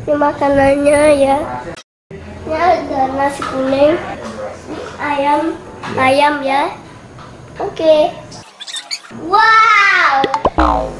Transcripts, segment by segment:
Ini makanannya ya. Ini ada nasi kuning, ayam, ayam ya. Oke. Wow.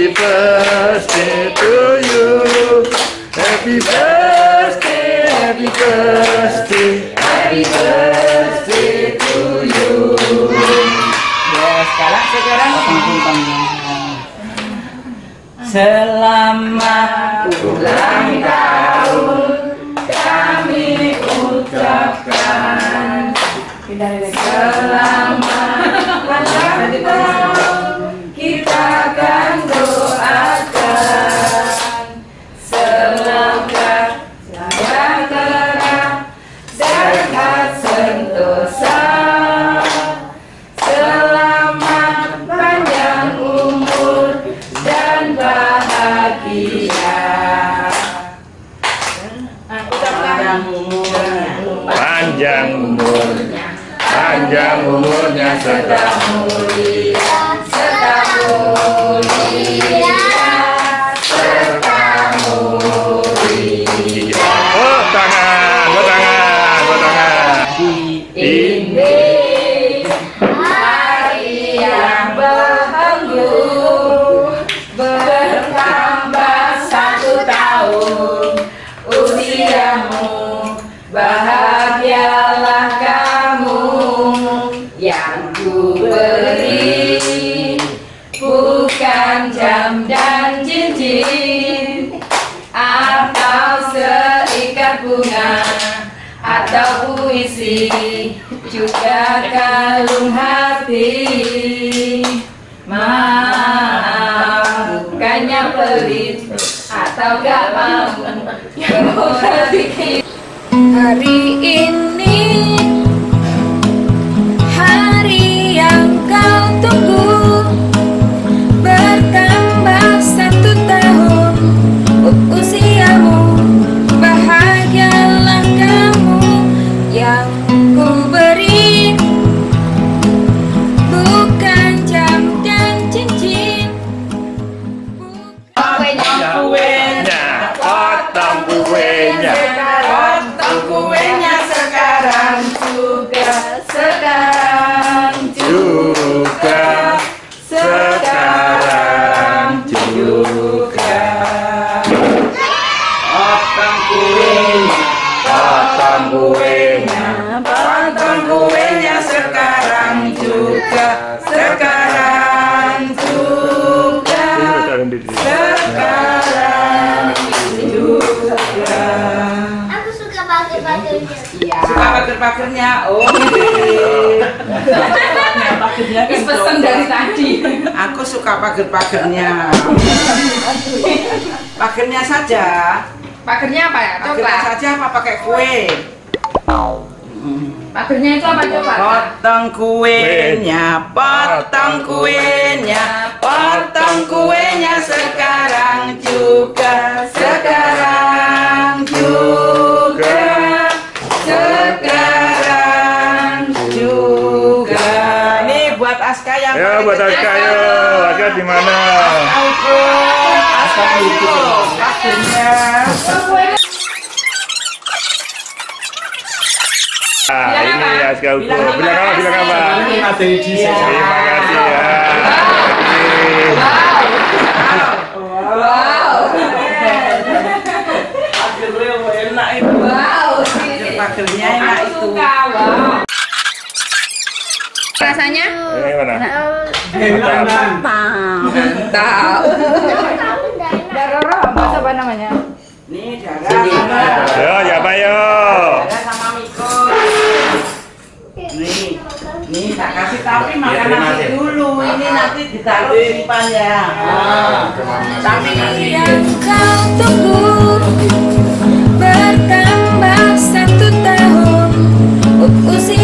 Happy birthday to you. Happy birthday, happy birthday, happy birthday to you. Ya, sekarang sekarang Selamat ulang tahun kami ucapkan Selamat Selamat panjang umur dan bahagia. Panjang umurnya, serta mulia, serta mulia, bunga atau puisi juga kalung hati. Maaf bukannya pelit atau gak mau? Hari ini suka pager-pagernya oh pagernya kan pesan dari tadi. Aku suka pager-pagernya pagernya saja. Pagernya apa ya? pagernya Coba. saja apa pakai kue? Pagernya itu apa coba? potong kuenya potong kuenya potong kuenya buat. Aska yo, Aska di mana? Aska Aska itu pagernya Ah, ini Aska Uko. Bilang apa? Bilang apa? terima kasih. Terima kasih ya. Mantap. Mantap. Daroro apa apa namanya? Nih darah. Yo, ya Pak yo. Sama Miko. Nih. Nih tak kasih tapi makan nasi dulu. Ini nanti ditaruh simpan ya. Ah. Tapi yang kau tunggu bertambah satu tahun usia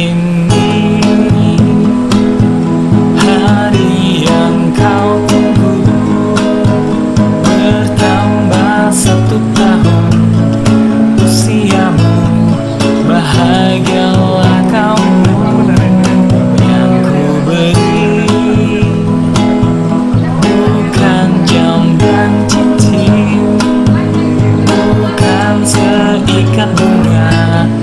ini. Hari yang kau tunggu bertambah satu tahun. Usiamu bahagialah kau yang ku beri. Bukan jam dan cincin bukan seikat bunga.